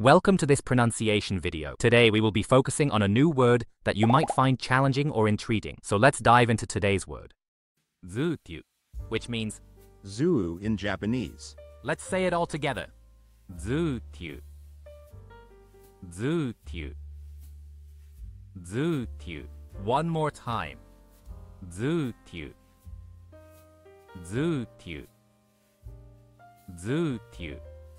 Welcome to this pronunciation video. Today we will be focusing on a new word that you might find challenging or intriguing. So let's dive into today's word. chuteyu, which means Zulu in Japanese. let's say it all together. chuteyu. chuteyu. chuteyu. One more time. chuteyu. chuteyu. chuteyu.